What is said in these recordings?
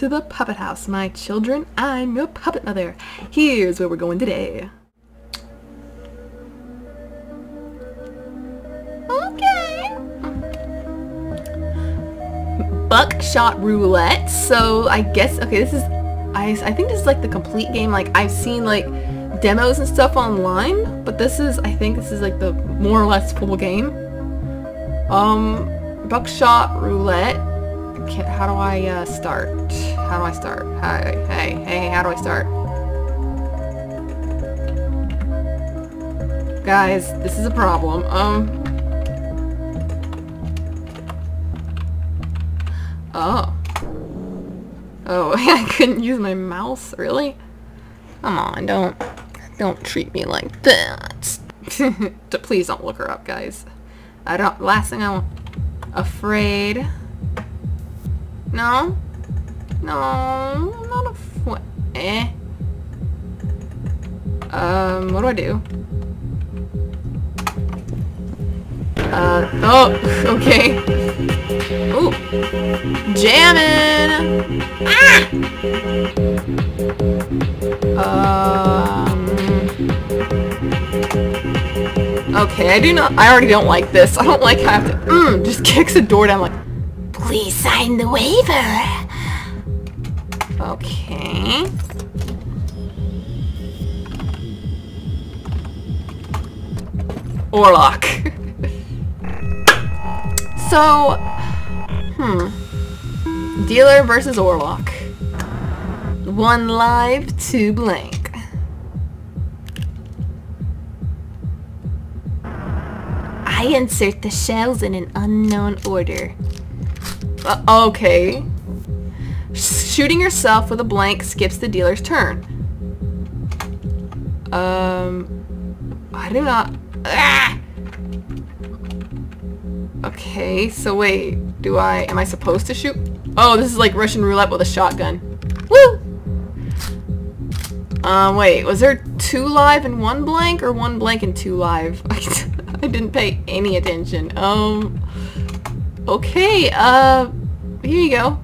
To the Puppet House, my children. I'm your puppet mother. Here's where we're going today. Okay. Buckshot roulette. So I guess okay, this is I I think this is like the complete game. Like I've seen like demos and stuff online, but this is I think this is like the more or less full game. Um, buckshot roulette. How do I uh, start? How do I start? Hey, hey, hey, how do I start? Guys, this is a problem. Um. Oh. Oh, I couldn't use my mouse, really? Come on, don't, don't treat me like that. Please don't look her up, guys. I don't, last thing I want, afraid. No? No, not a what? Eh. Um, what do I do? Uh, oh, okay. Ooh. Jammin'! Ah! Um... Okay, I do not- I already don't like this. I don't like how I have to- mm, just kicks the door down like, Please sign the waiver. Okay. Orlok. so, hmm. Dealer versus Orlok. One live, two blank. I insert the shells in an unknown order. Uh, okay. Shooting yourself with a blank skips the dealer's turn. Um, I do not... Ah! Okay, so wait, do I... Am I supposed to shoot? Oh, this is like Russian roulette with a shotgun. Woo! Um, wait, was there two live and one blank, or one blank and two live? I didn't pay any attention. Um... Okay, uh, here you go.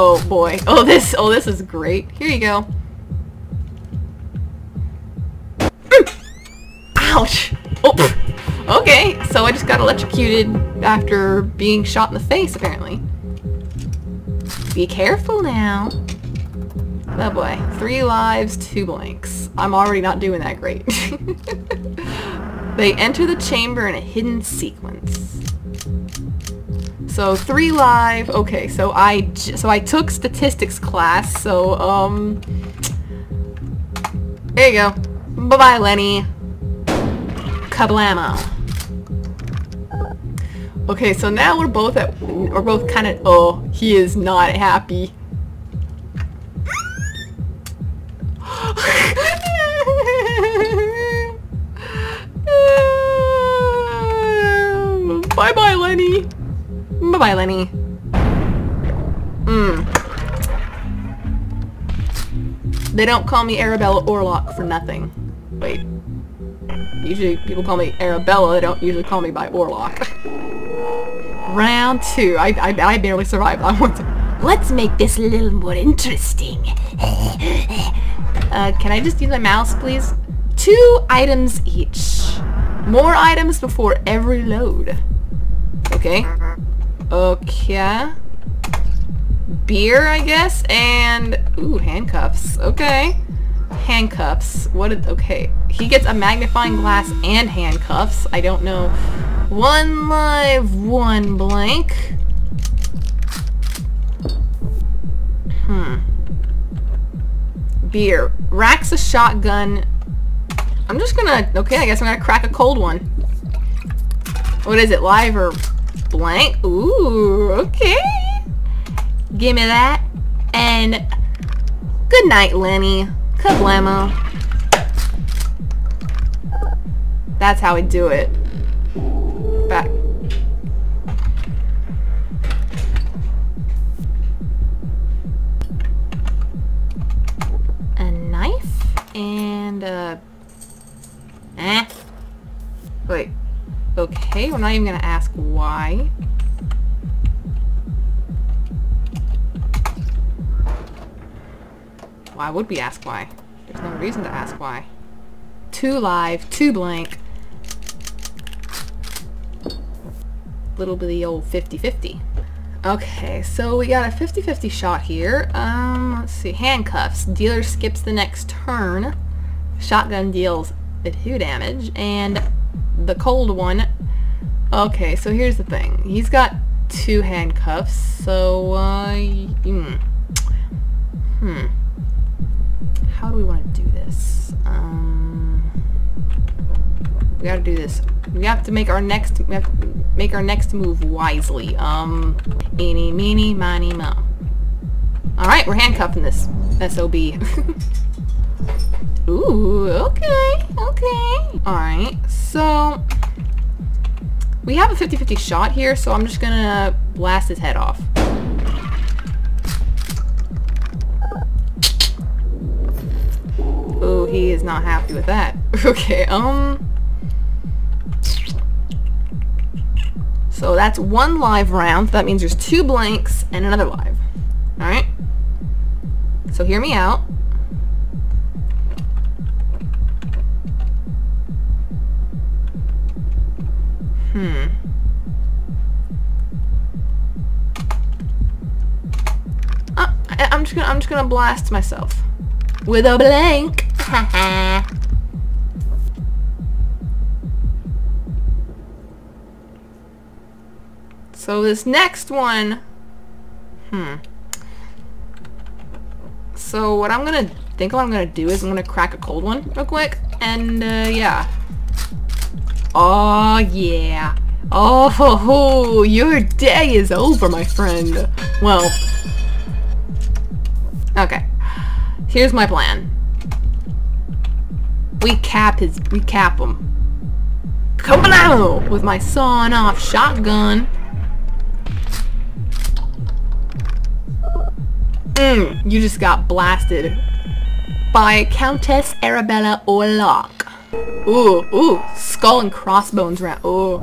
Oh boy. Oh this, oh this is great. Here you go. Ouch! Oh, okay, so I just got electrocuted after being shot in the face, apparently. Be careful now. Oh boy. Three lives, two blanks. I'm already not doing that great. they enter the chamber in a hidden sequence. So three live. Okay, so I so I took statistics class. So um, there you go. Bye bye, Lenny. Kablamo. Okay, so now we're both at we're both kind of. Oh, he is not happy. bye bye, Lenny. Bye-bye, Lenny. Hmm. They don't call me Arabella Orlock for nothing. Wait. Usually people call me Arabella, they don't usually call me by Orlock. Round two. I, I, I barely survived. I want to... Let's make this a little more interesting. uh, can I just use my mouse, please? Two items each. More items before every load. Okay. Okay. Beer, I guess, and ooh, handcuffs. Okay. Handcuffs. What did, okay. He gets a magnifying glass and handcuffs. I don't know. One live, one blank. Hmm. Beer. Racks a shotgun. I'm just gonna, okay, I guess I'm gonna crack a cold one. What is it, live or blank. Ooh, okay. Give me that. And good night, Lenny. Kablamo. That's how we do it. Back. A knife and a... Eh. Wait. Okay, we're not even going to ask why. Why would we ask why? There's no reason to ask why. Two live, two blank. Little bitty old 50-50. Okay, so we got a 50-50 shot here. Um, let's see. Handcuffs. Dealer skips the next turn. Shotgun deals the two damage. And the cold one... Okay, so here's the thing. He's got two handcuffs, so, uh... Hmm. hmm. How do we want to do this? Um... We gotta do this. We have to make our next... We have to make our next move wisely. Um... Eeny, meeny, miny, mo. Alright, we're handcuffing this SOB. Ooh, okay, okay. Alright, so... We have a 50-50 shot here, so I'm just gonna blast his head off. Oh, he is not happy with that. okay, um... So that's one live round. That means there's two blanks and another live. Alright? So hear me out. Hmm. Uh, I, I'm just gonna I'm just gonna blast myself with a blank. So this next one, hmm. So what I'm gonna think what I'm gonna do is I'm gonna crack a cold one real quick, and uh, yeah. Oh yeah. Oh, ho, ho, your day is over, my friend. Well, okay. Here's my plan. We cap his, we cap him. Kablow! With my sawn-off shotgun. Mm, you just got blasted by Countess Arabella Orlock. Ooh, ooh, skull and crossbones round. Ooh.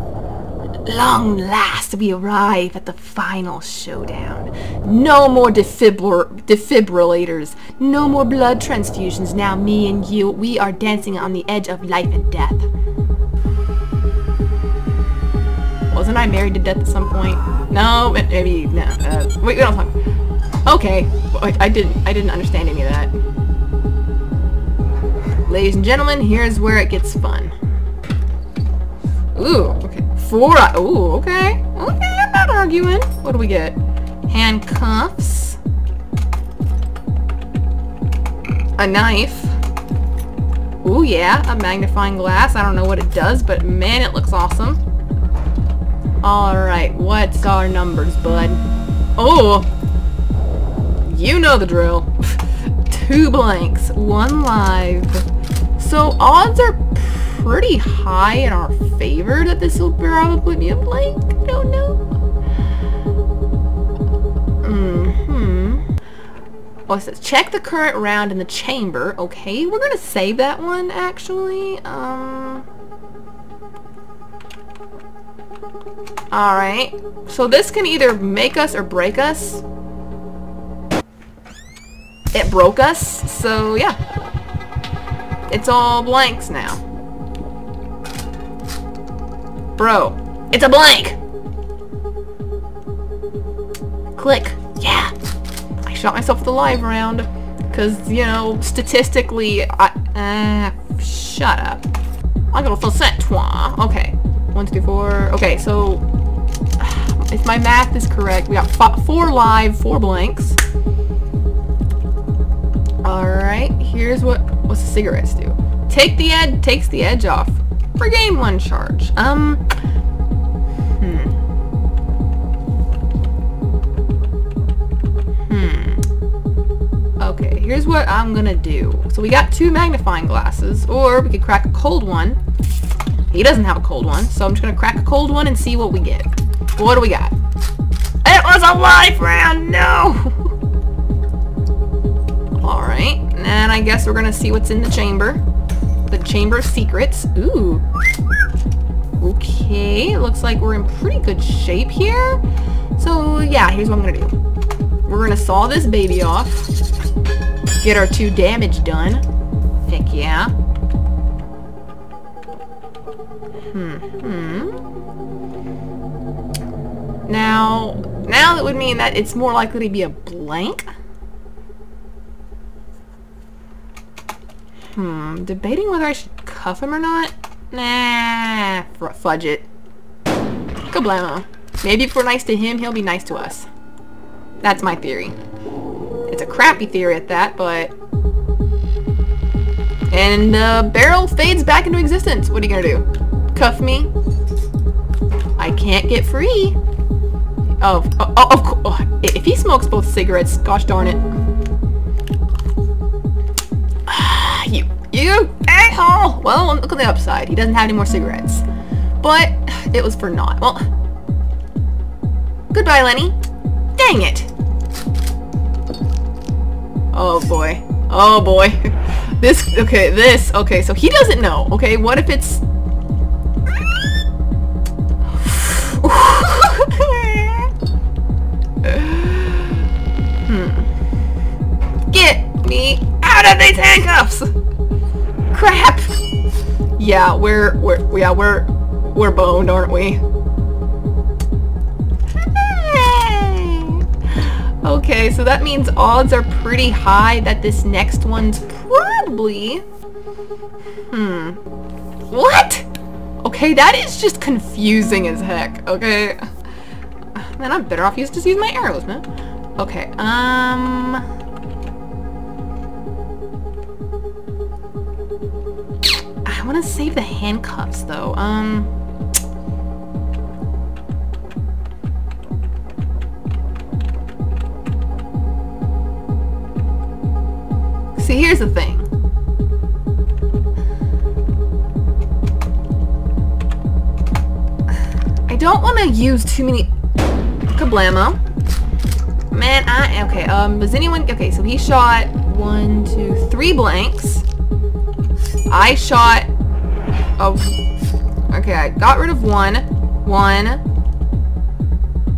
Long last we arrive at the final showdown. No more defibr defibrillators. No more blood transfusions. Now me and you, we are dancing on the edge of life and death. Wasn't I married to death at some point? No, maybe, no. Uh, wait, we don't talk. Okay, I didn't, I didn't understand any of that. Ladies and gentlemen, here's where it gets fun. Ooh, okay. Four, uh, ooh, okay. Okay, I'm not arguing. What do we get? Handcuffs. A knife. Ooh, yeah, a magnifying glass. I don't know what it does, but man, it looks awesome. Alright, what's our numbers, bud? Oh, you know the drill. Two blanks, one live. So odds are pretty high in our favor that this will probably be a blank. I don't know. Mm hmm Oh, it says check the current round in the chamber. Okay, we're gonna save that one actually. Um. Alright. So this can either make us or break us it broke us, so yeah. It's all blanks now. Bro, it's a blank! Click. Yeah. I shot myself with a live round. Because, you know, statistically, I... Uh, shut up. I got a full set, toi. Okay. One, two, four. Okay, so... If my math is correct, we got four live, four blanks. Alright, here's what what's the cigarettes do. Take the edge takes the edge off. Regain one charge. Um Hmm. Hmm. Okay, here's what I'm gonna do. So we got two magnifying glasses, or we could crack a cold one. He doesn't have a cold one, so I'm just gonna crack a cold one and see what we get. What do we got? It was a life round! No! I guess we're gonna see what's in the chamber. The chamber of secrets. Ooh. Okay, It looks like we're in pretty good shape here. So yeah, here's what I'm gonna do. We're gonna saw this baby off. get our two damage done. Heck yeah. Hmm. Hmm. Now, now that would mean that it's more likely to be a blank. Hmm. Debating whether I should cuff him or not. Nah. Fudge it. Kablamo. Maybe if we're nice to him, he'll be nice to us. That's my theory. It's a crappy theory at that, but... And the barrel fades back into existence. What are you gonna do? Cuff me? I can't get free. Oh, oh, oh. Oh, if he smokes both cigarettes, gosh darn it. You, a-hole! Well, look on the upside. He doesn't have any more cigarettes. But it was for naught. Well, goodbye, Lenny. Dang it. Oh boy. Oh boy. This, okay, this, okay, so he doesn't know, okay? What if it's... hmm. Get me out of these handcuffs! Crap! Yeah, we're, we're, yeah, we're, we're boned, aren't we? Okay, so that means odds are pretty high that this next one's probably... Hmm. What? Okay, that is just confusing as heck, okay? Man, I'm better off used to use my arrows, man. Okay, um... I want to save the handcuffs, though. Um... See, here's the thing. I don't want to use too many kablamo. Man, I okay. Um, does anyone? Okay, so he shot one, two, three blanks. I shot. Oh, okay. I got rid of one. One.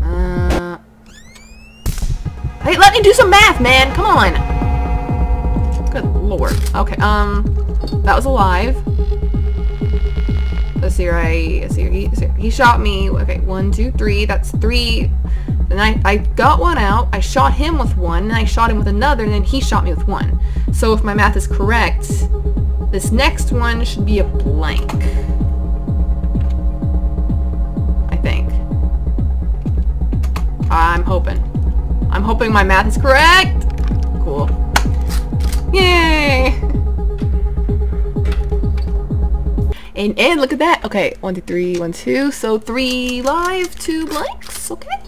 Uh. Hey, let me do some math, man. Come on Good lord. Okay, um, that was alive. Let's see, right, let's see, he, he shot me, okay, one, two, three, that's three, and I, I got one out, I shot him with one, and I shot him with another, and then he shot me with one. So if my math is correct, this next one should be a blank. I think. I'm hoping. I'm hoping my math is correct! Cool. Yay! And, and look at that. Okay, one, two, three, one, two. So three live, two blanks. Okay.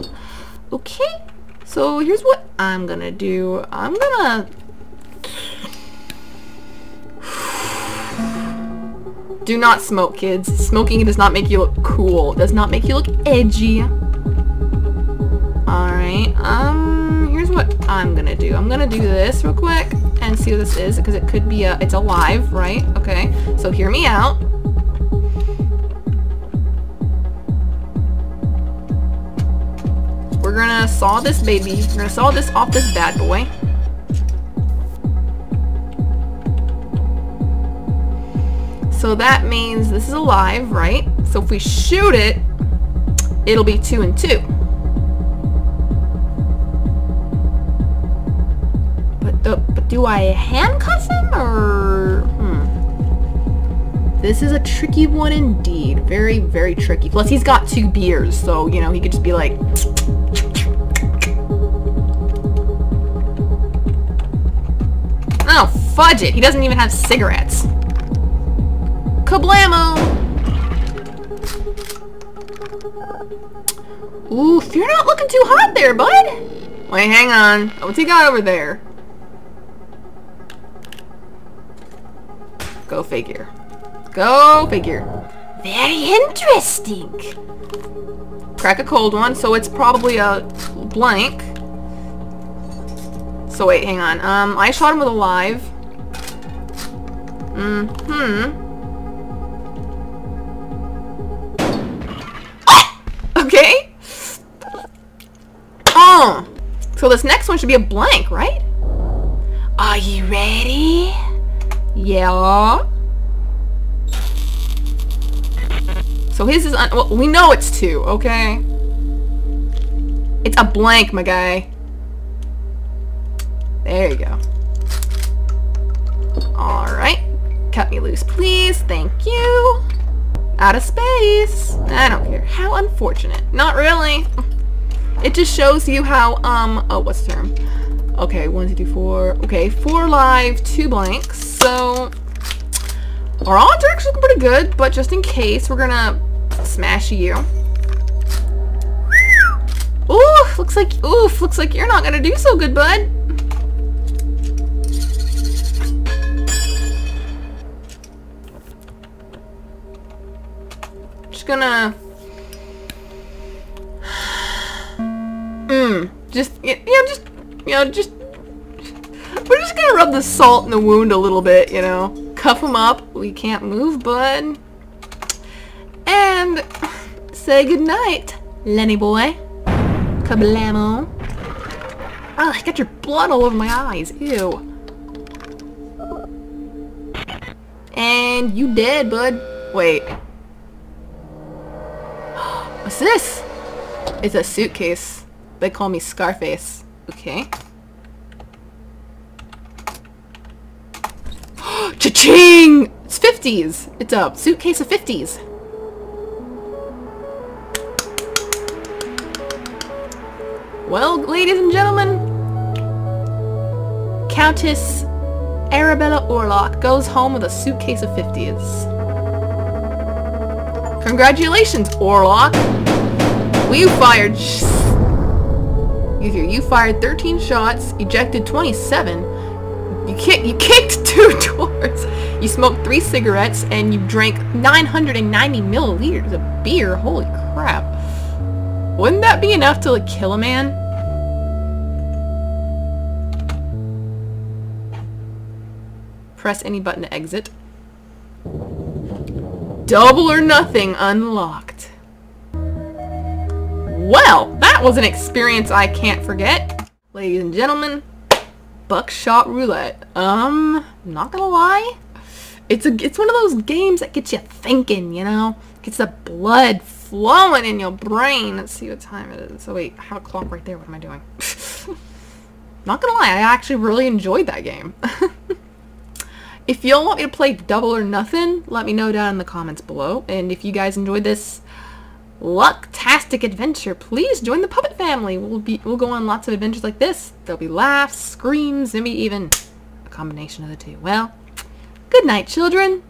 Okay. So here's what I'm gonna do. I'm gonna... Do not smoke, kids. Smoking does not make you look cool. Does not make you look edgy. Alright, um, here's what I'm gonna do. I'm gonna do this real quick and see what this is because it could be a, it's alive, right? Okay, so hear me out. We're gonna saw this baby. We're gonna saw this off this bad boy. So that means this is alive, right? So if we shoot it, it'll be two and two. But, do I handcuff him or... Hmm. This is a tricky one indeed. Very, very tricky. Plus he's got two beers, so, you know, he could just be like... Oh, fudge it. He doesn't even have cigarettes. Kablamo! Oof, you're not looking too hot there, bud. Wait, hang on. What's he got over there? Go figure. Go figure. Very interesting. Crack a cold one, so it's probably a blank. So wait, hang on. Um, I shot him with a live. Mm-hmm. Okay. Oh! So this next one should be a blank, right? Are you ready? Yeah. So his is, well, we know it's two, okay? It's a blank, my guy. There you go. Alright. Cut me loose, please. Thank you. Out of space. I don't care. How unfortunate. Not really. It just shows you how, um, oh, what's the term? Okay, one, two, three, four. Okay, four live, two blanks. So, our odds are actually pretty good, but just in case, we're gonna smash you. Ooh, looks like, oof, looks like you're not gonna do so good, bud. Gonna... Mmm, just, know, just, you know, just... We're just gonna rub the salt in the wound a little bit, you know. Cuff him up. We can't move, bud and say goodnight, Lenny boy. Kablamo. Oh, I got your blood all over my eyes. Ew. And you dead, bud. Wait. What's this? It's a suitcase. They call me Scarface. Okay. Cha-ching! It's 50s. It's a suitcase of 50s. Well, ladies and gentlemen, Countess Arabella Orlock goes home with a suitcase of 50s. Congratulations, Orlock! We fired... You, you fired 13 shots, ejected 27, you, kick, you kicked two doors, you smoked three cigarettes, and you drank 990 milliliters of beer. Holy crap. Wouldn't that be enough to like, kill a man? Press any button to exit. Double or nothing unlocked. Well, that was an experience I can't forget. Ladies and gentlemen, buckshot roulette. Um, not gonna lie, it's a it's one of those games that gets you thinking, you know? Gets the blood flowing in your brain. Let's see what time it is. So wait, I have a clock right there. What am I doing? Not gonna lie, I actually really enjoyed that game. if y'all want me to play Double or Nothing, let me know down in the comments below. And if you guys enjoyed this lucktastic adventure, please join the Puppet family. We'll be we'll go on lots of adventures like this. There'll be laughs, screams, maybe even a combination of the two. Well, good night, children.